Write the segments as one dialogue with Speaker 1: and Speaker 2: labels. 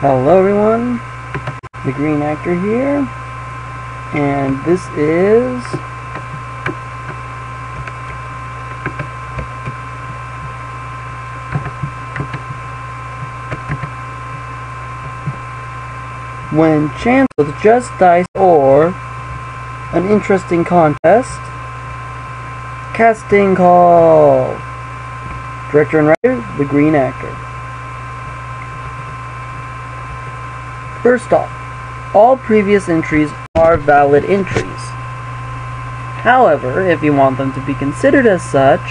Speaker 1: Hello everyone, the Green Actor here, and this is when chance with just dice or an interesting contest. Casting call. Director and writer, the Green Actor. First off, all previous entries are valid entries. However, if you want them to be considered as such,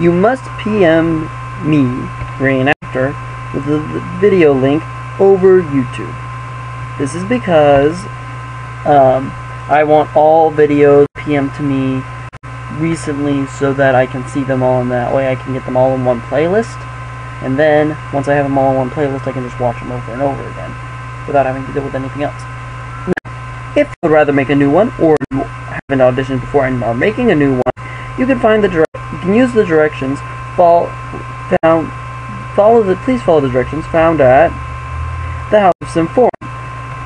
Speaker 1: you must PM me, Actor, with the video link over YouTube. This is because um, I want all videos PM to me recently so that I can see them all and that way I can get them all in one playlist. And then, once I have them all in one playlist, I can just watch them over and over again without having to deal with anything else. Now, if you would rather make a new one, or you haven't auditioned before and are making a new one, you can find the you can use the directions follow found follow the please follow the directions found at the House of Sim forum.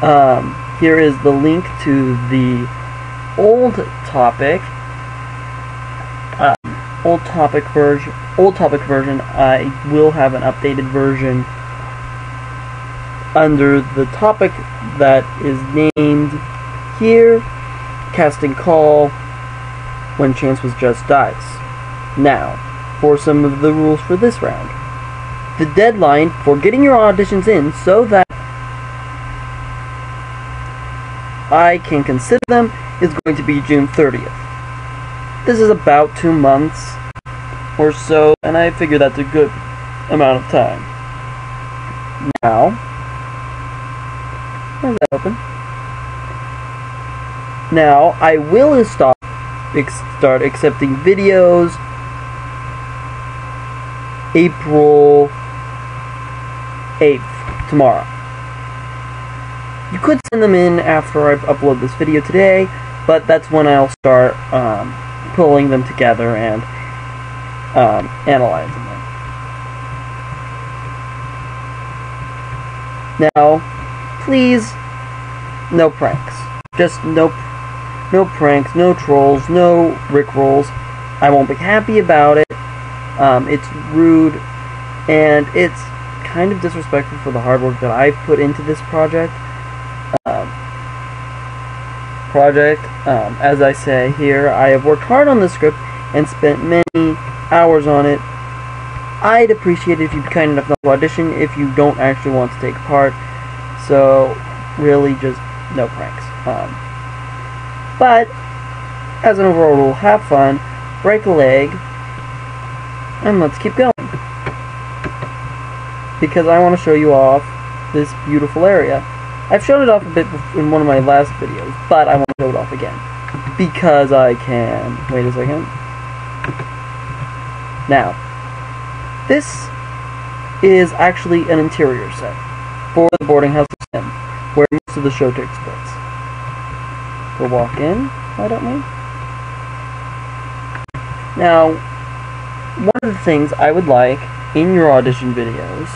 Speaker 1: Um, here is the link to the old topic old topic version old topic version I will have an updated version under the topic that is named here casting call when chance was just dice now for some of the rules for this round the deadline for getting your auditions in so that I can consider them is going to be June 30th. This is about two months or so, and I figure that's a good amount of time. Now, where's that open? Now, I will stop, start accepting videos April 8th, tomorrow. You could send them in after I upload this video today, but that's when I'll start um, pulling them together and um, analyzing them. Now, please, no pranks. Just no, no pranks, no trolls, no rickrolls. I won't be happy about it. Um, it's rude, and it's kind of disrespectful for the hard work that I've put into this project project. Um, as I say here, I have worked hard on the script and spent many hours on it. I'd appreciate it if you'd be kind enough to audition if you don't actually want to take part. So, really, just no pranks. Um, but, as an overall rule, have fun, break a leg, and let's keep going. Because I want to show you off this beautiful area. I've shown it off a bit in one of my last videos, but I want to show it off again. Because I can. Wait a second. Now, this is actually an interior set for the boarding house Sim, where most of the show takes place. We'll walk in, why don't we? Now, one of the things I would like in your audition videos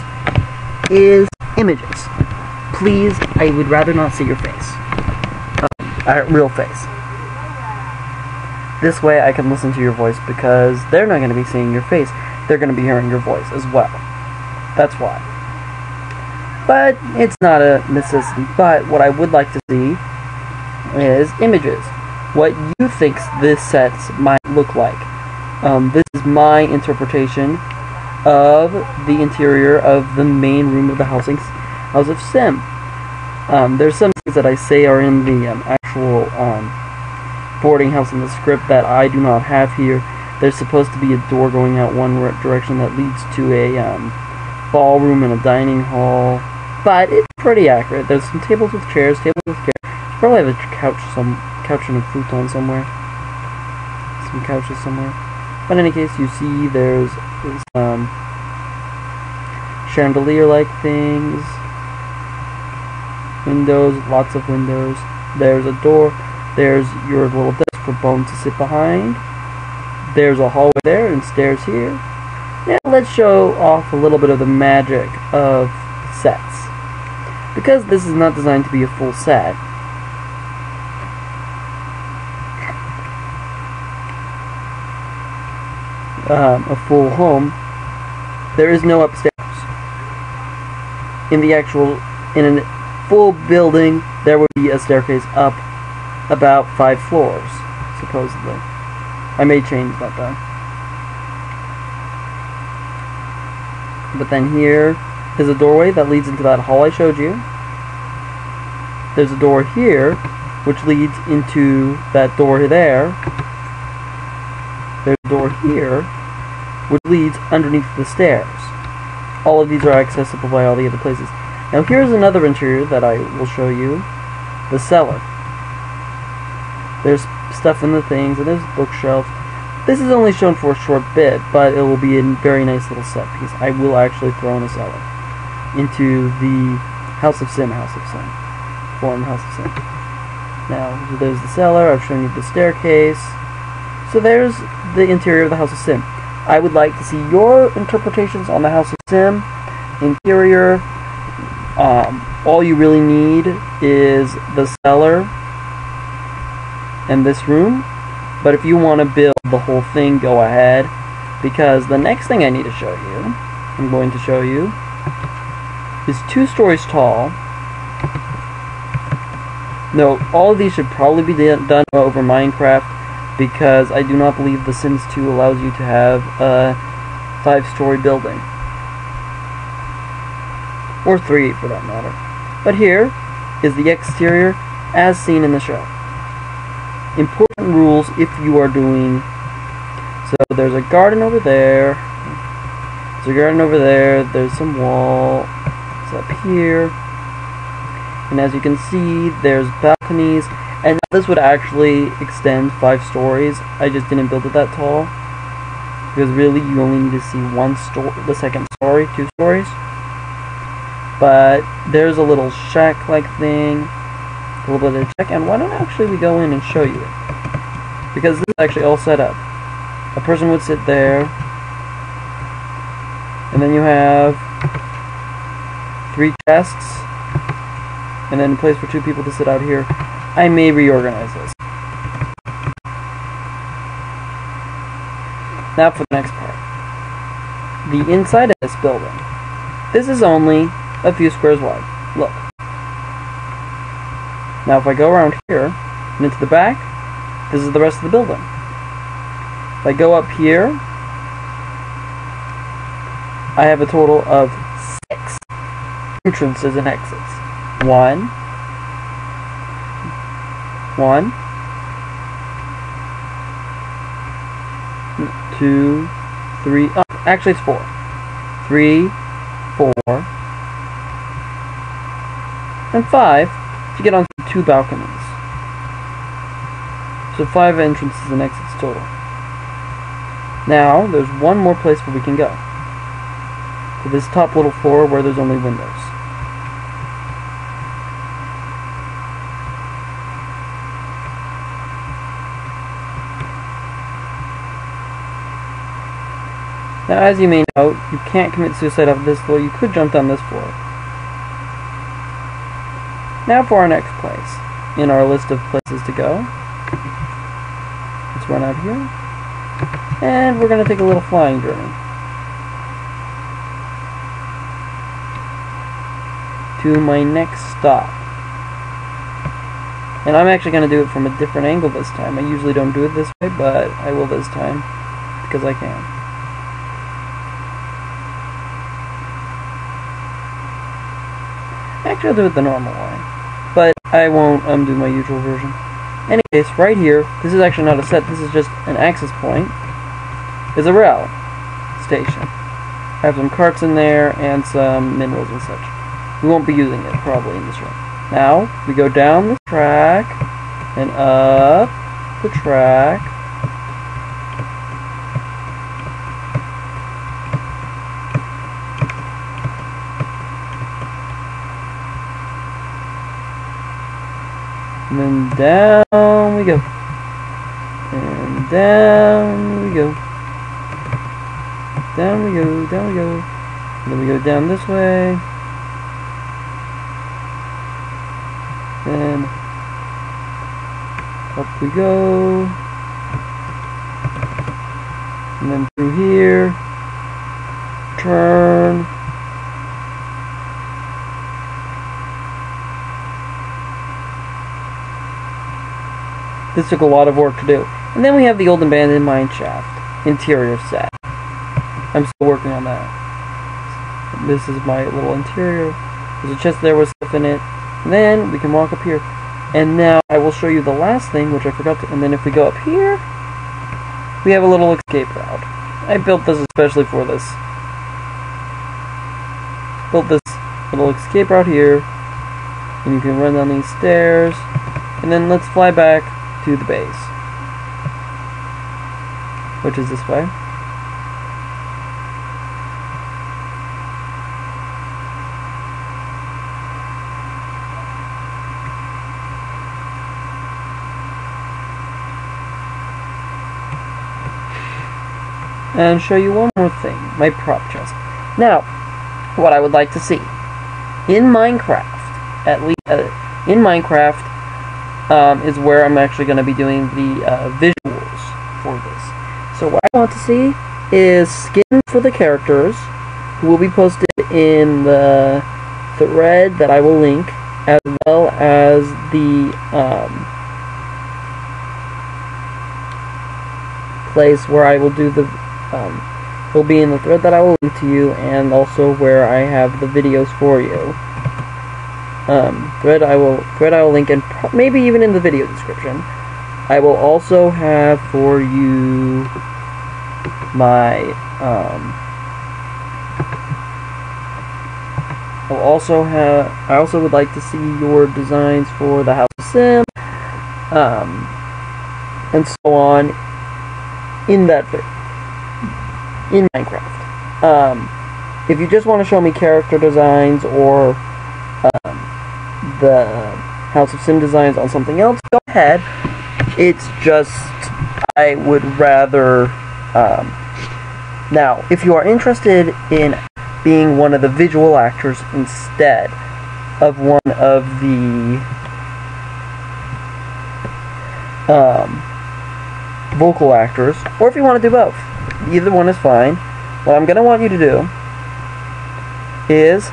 Speaker 1: is images please, I would rather not see your face. Uh, uh, real face. This way I can listen to your voice because they're not going to be seeing your face. They're going to be hearing your voice as well. That's why. But it's not a necessity. But what I would like to see is images. What you think this set might look like. Um, this is my interpretation of the interior of the main room of the housing House of Sim. Um, there's some things that I say are in the um, actual um, boarding house in the script that I do not have here. There's supposed to be a door going out one direction that leads to a um, ballroom and a dining hall, but it's pretty accurate. There's some tables with chairs, tables with chairs. Probably have a couch, some couch and a futon somewhere. Some couches somewhere. But in any case, you see there's some chandelier-like things windows, lots of windows. There's a door. There's your little desk for Bone to sit behind. There's a hallway there and stairs here. Now let's show off a little bit of the magic of sets. Because this is not designed to be a full set, um, a full home, there is no upstairs. In the actual, in a full building, there would be a staircase up about five floors, supposedly. I may change that though. But then here is a doorway that leads into that hall I showed you. There's a door here, which leads into that door there. There's a door here, which leads underneath the stairs. All of these are accessible by all the other places. Now here's another interior that I will show you. The cellar. There's stuff in the things, and there's bookshelves. This is only shown for a short bit, but it will be a very nice little set piece. I will actually throw in a cellar into the House of Sim, House of Sim. Form House of Sim. Now, there's the cellar, I've shown you the staircase. So there's the interior of the House of Sim. I would like to see your interpretations on the House of Sim. Interior, um, all you really need is the cellar and this room. But if you want to build the whole thing, go ahead. Because the next thing I need to show you, I'm going to show you, is two stories tall. No, all of these should probably be done over Minecraft because I do not believe The Sims 2 allows you to have a five-story building. Or three, for that matter. But here is the exterior as seen in the show. Important rules if you are doing so there's a garden over there. There's a garden over there. There's some wall it's up here. And as you can see there's balconies. And this would actually extend five stories. I just didn't build it that tall. Because really you only need to see one story the second story two stories but there's a little shack like thing a little bit of a check, and why don't actually we go in and show you it? Because this is actually all set up. A person would sit there, and then you have three chests, and then a place for two people to sit out here. I may reorganize this. Now for the next part. The inside of this building. This is only a few squares wide. Look. Now if I go around here and into the back, this is the rest of the building. If I go up here, I have a total of six entrances and exits. One, one, two, three, oh, actually it's four. Three, four, and five to get onto two balconies. So five entrances and exits total. Now, there's one more place where we can go. To this top little floor where there's only windows. Now, as you may know, you can't commit suicide off this floor. You could jump down this floor. Now for our next place in our list of places to go. Let's run out here. And we're going to take a little flying journey. To my next stop. And I'm actually going to do it from a different angle this time. I usually don't do it this way, but I will this time. Because I can. Actually, I'll do it the normal way I won't undo my usual version. Anyways, right here, this is actually not a set, this is just an access point, is a rail station. I have some carts in there and some minerals and such. We won't be using it probably in this room. Now, we go down the track and up the track And then down we go. And down we go. Down we go, down we go. And then we go down this way. Then up we go. And then through here. This took a lot of work to do. And then we have the old abandoned mine shaft interior set. I'm still working on that. This is my little interior. There's a chest there with stuff in it. Then we can walk up here. And now I will show you the last thing, which I forgot to. And then if we go up here, we have a little escape route. I built this especially for this. Built this little escape route here. And you can run down these stairs. And then let's fly back to the base. Which is this way. and show you one more thing, my prop chest. Now, what I would like to see in Minecraft, at least uh, in Minecraft, um, is where I'm actually going to be doing the uh, visuals for this. So what I want to see is skins for the characters, who will be posted in the thread that I will link, as well as the um, place where I will do the um, will be in the thread that I will link to you, and also where I have the videos for you. Um, thread I will thread I will link, and maybe even in the video description. I will also have for you my um, I'll also have I also would like to see your designs for the House of Sim um, and so on in that in Minecraft. Um, if you just want to show me character designs or um, the House of Sim designs on something else, go ahead. It's just I would rather. Um, now, if you are interested in being one of the visual actors instead of one of the um, vocal actors, or if you want to do both, either one is fine. What I'm going to want you to do is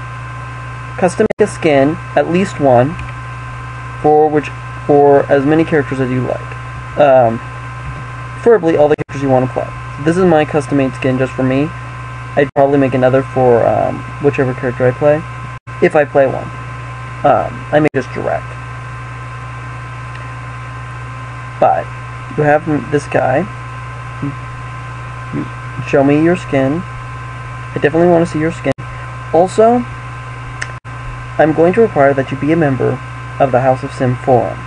Speaker 1: custom make a skin, at least one, for which for as many characters as you like. Um, preferably all the characters you want to play. This is my custom made skin just for me. I'd probably make another for um, whichever character I play, if I play one. Um, I may just direct. But you have this guy show me your skin. I definitely want to see your skin. Also, I'm going to require that you be a member of the House of Sim forum.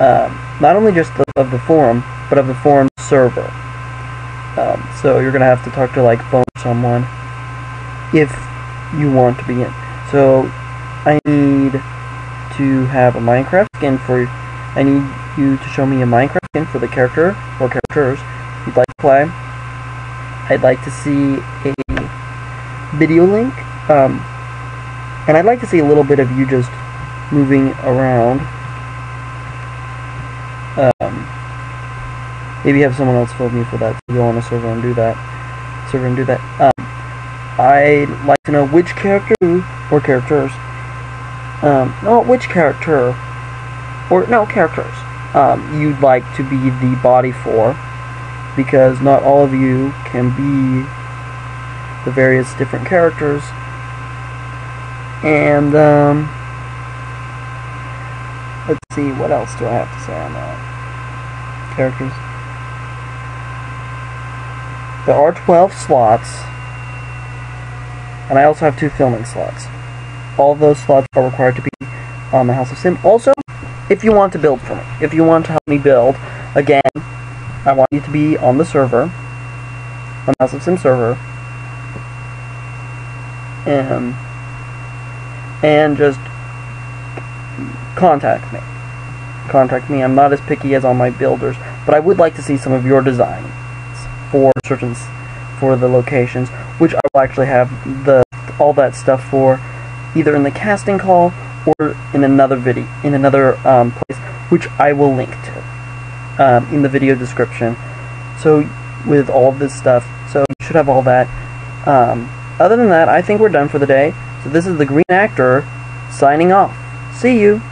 Speaker 1: Um, not only just the, of the forum, but of the forum server. Um, so you're gonna have to talk to like or someone if you want to be in. So I need to have a Minecraft skin for. I need you to show me a Minecraft skin for the character or characters you'd like to play. I'd like to see a video link, um, and I'd like to see a little bit of you just moving around. Um, maybe have someone else film you for that. So go on a server and do that. Server and do that. Um, I'd like to know which character or characters. Um, no, which character or no characters um, you'd like to be the body for because not all of you can be the various different characters. And, um, let's see, what else do I have to say on that? Characters. There are 12 slots, and I also have two filming slots. All those slots are required to be on the House of Sim. Also, if you want to build for me, if you want to help me build, again, I want you to be on the server, on House of Sim server, and and just contact me. Contact me. I'm not as picky as all my builders, but I would like to see some of your designs for certain for the locations, which I will actually have the all that stuff for, either in the casting call or in another video, in another um, place, which I will link to um, in the video description. So with all of this stuff, so you should have all that. Um, other than that, I think we're done for the day. So this is the Green Actor signing off. See you.